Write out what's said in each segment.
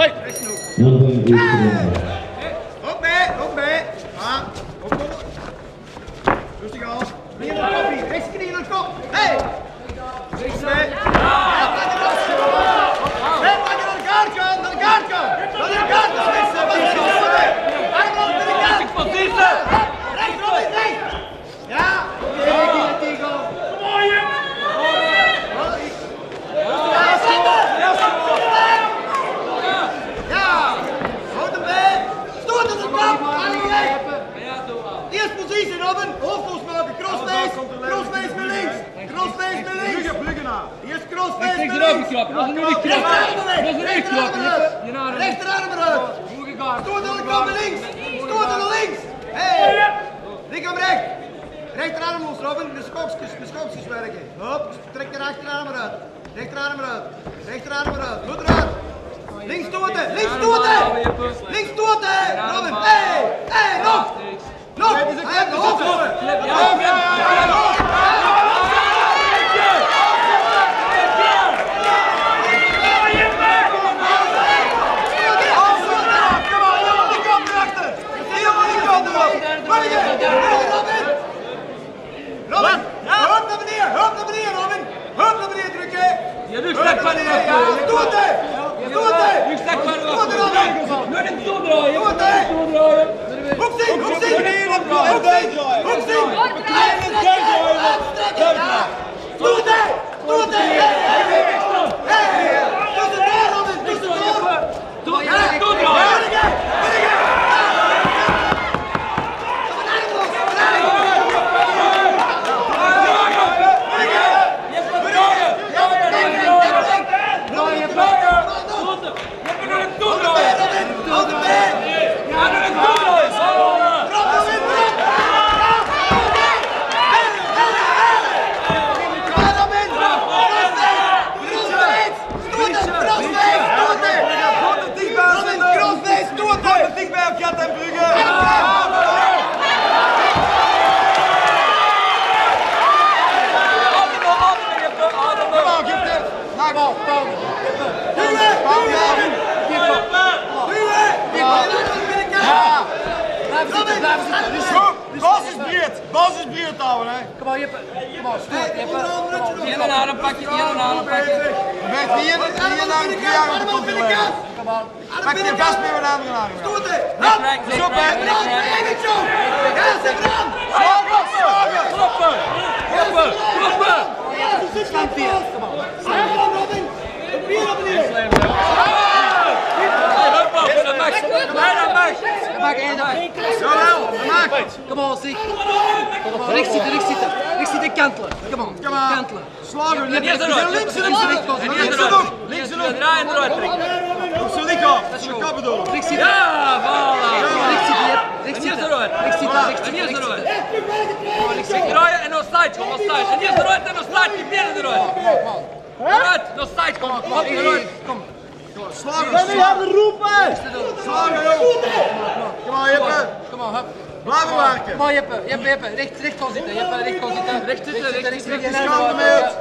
4い11。Stoot aan de kant naar links! Stoot aan de links! Hey! Linkerarm recht! Rechterarm los, Robin. De schopjes, de schopjes werken. Hop, trek de rechterarm eruit. Rechterarm eruit. Rechterarm eruit. Goed eruit. Links stoten! Links stoten! Links stoten! Robin! Hey! Hey! Nog! Nog! Hij heeft de hoofd voor! Robin! Hup naar beneden! Hup naar beneden, Robin! Hup naar beneden drukken! Je rugzak van hem af. Ja, stoten! Stoten! Rugzak van hem af. Stoten, Robin! Nog een toedraaien. Doe het, hè. Toedraaien. Hoek zien! Hoek zien! Hè! Kom maar, Jeppe. Kom maar, stoot, Jeppe. Kom maar. Eén adem pak je, één adem pak je. Weg hier, hier naar de er weg. Kom maar. Pak je vast mee met de aan. Stoten! Recht, recht, Zo, recht, hè! recht, recht. Niet zo! Ja, zet er aan! Kloppen, kloppen, kloppen, kloppen. Vier! Kom maar! Slaan Robin! Een vier op! Hup op, dat mag. Bijna mag. Maak één dag. Maak! Kom on, zeg. Rechts zitten, rechts zitten. Rechts zitten, kantelen. Kom on, kantelen. Slagen! Links en Links en rechts! Links en nog! Links en nog! Draai en eruit trekken. Op zijn lichaam! Dat! Rechts zitten. Ja, voilà. Rechts zitten. Rechts zitten. Rechts zitten, rechts En zitten, rechts zitten. Rechts draaien en nog side, kom nog side. En eerst eruit en nog side, die benen eruit. Eruit, nog side, kom, kom, Kom, eruit. kom. Slagen! Slagen roepen! Slagen joh! Kom maar Jeppe! Kom on, hup. Blijven werken! Kom on, Jeppe. Jeppe, Jeppe. Recht, recht kon zitten. Jeppe, recht kon zitten. Recht zitten, recht zitten. zitten. Leg die schouder mee uit!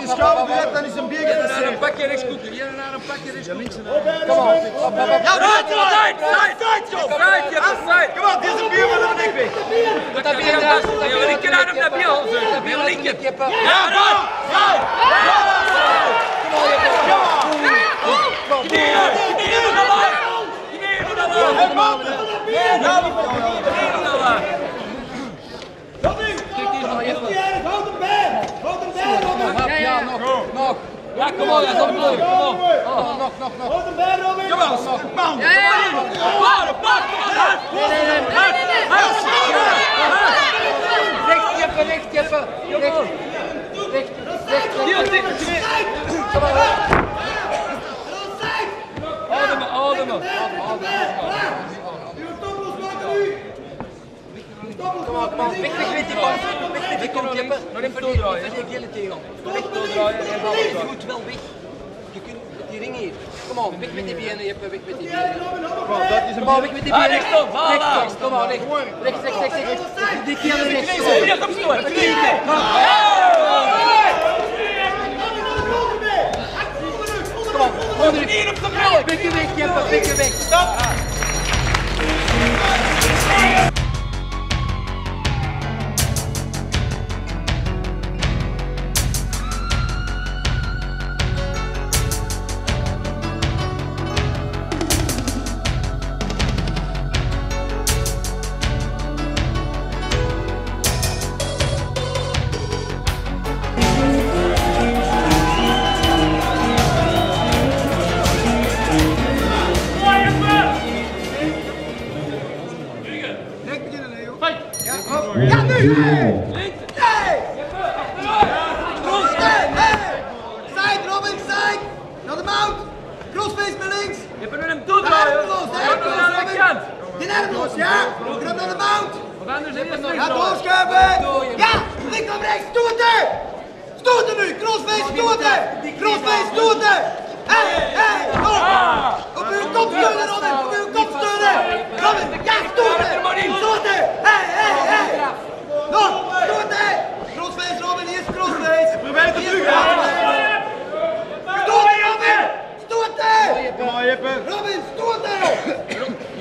Die schouder mee uit, dan is een bier naar geïnteresseerd! een pakje rechts koeken, hier naar een pakje rechts koeken. Kom hop. Ja, eruit, side, side, side, joh. Side, je hebt side. Kom op, dit is een bier de nek weg! Dat je eruit. Je wil niet kunnen op dat bier, dat bier. Jeppe. Ja. Knieën moet omlaag. Knieën moet omlaag. Houd hem bij! Houd hem bij, Robin! Ja, kom op, dat is omhoog, kom op. Nog, nog, nog, nog. Houd hem bij, Robin! Op, man. Ja, ja, ja. Pak, pak, pak. Nee, nee, nee. Hup, hup, hup. Recht, Jeppe, recht, Jeppe. Recht. Recht, recht, Hier, tik. Kom maar. Nu! Kom maar, kom maar. Weg, weg, weg, die kant. Weg, weg, die kant, Jeppe. Nog even doordraaien. vergeet die hele tegen. Weg doordraaien en Je moet wel weg. Je kunt met die ring hier. Kom op, weg met die benen, Jeppe, weg met die benen. Kom maar, weg met die Ah, benen. kom maar, rechts. Rechts, rechts, rechts, rechts. Die rechts. Kom. de mount! Crossface naar links! Je bent met hem dood, De herplos, de herplos! De ja! Krap naar de mount! We gaan dus eerst links Ga doorschuiven! Ja! Link naar rechts, doe het er! er nu! Crossface, doe! Crossface, doe er! Hé, hé, op! Op uw kop, jullie,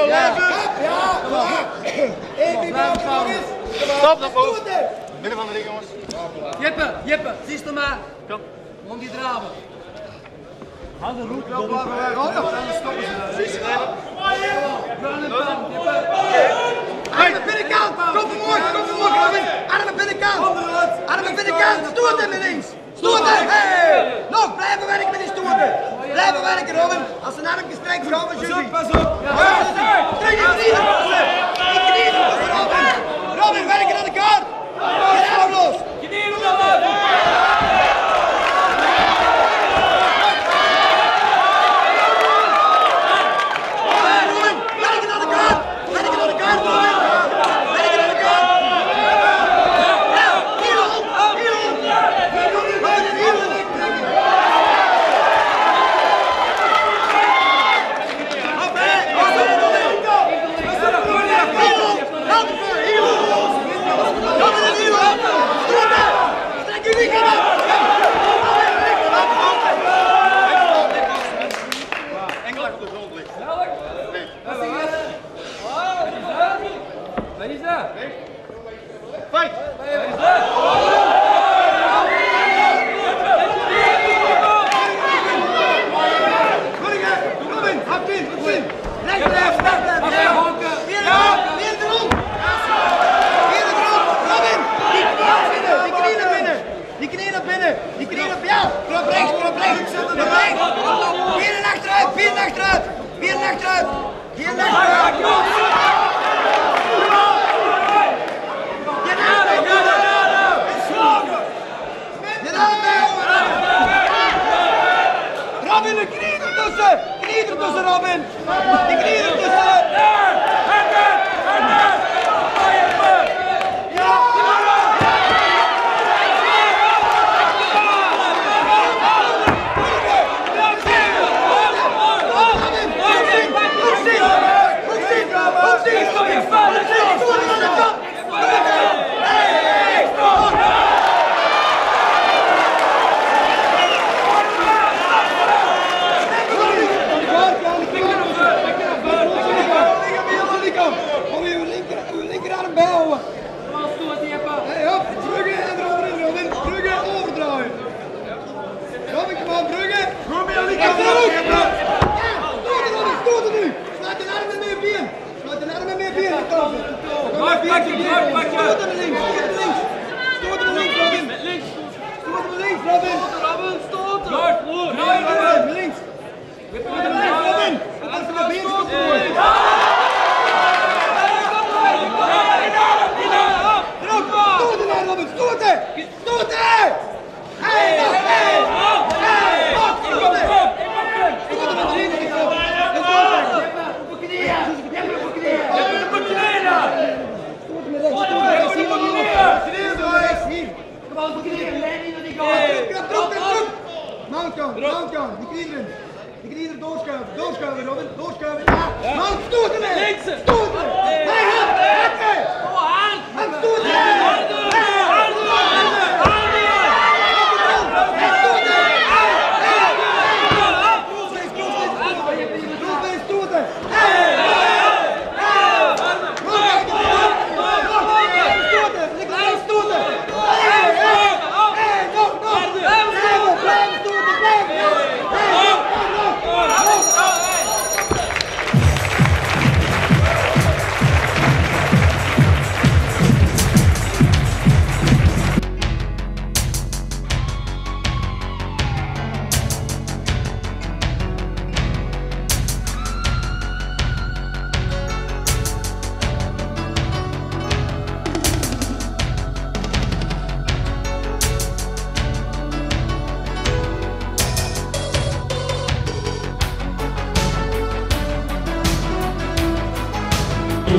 Timo, ja. Ja, Stop naar boven. Midden van de ring, jongens. Jeppe, Jeppe, zie je maar. Kom. Om die draven. Handen roep, dan blijven wij hangen. Precies. Blijven werken, Robin. Als ze naar gesprek gaan, we jullie. Pas op, pas op. Terug in knieën. In knieën Robin. Robin, werken aan de kaart.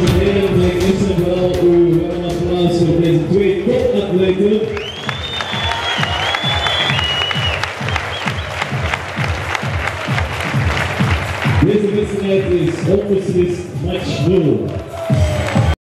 heren, is er wel op deze twee topatleten. Deze wedstrijd is onbeslist match 0.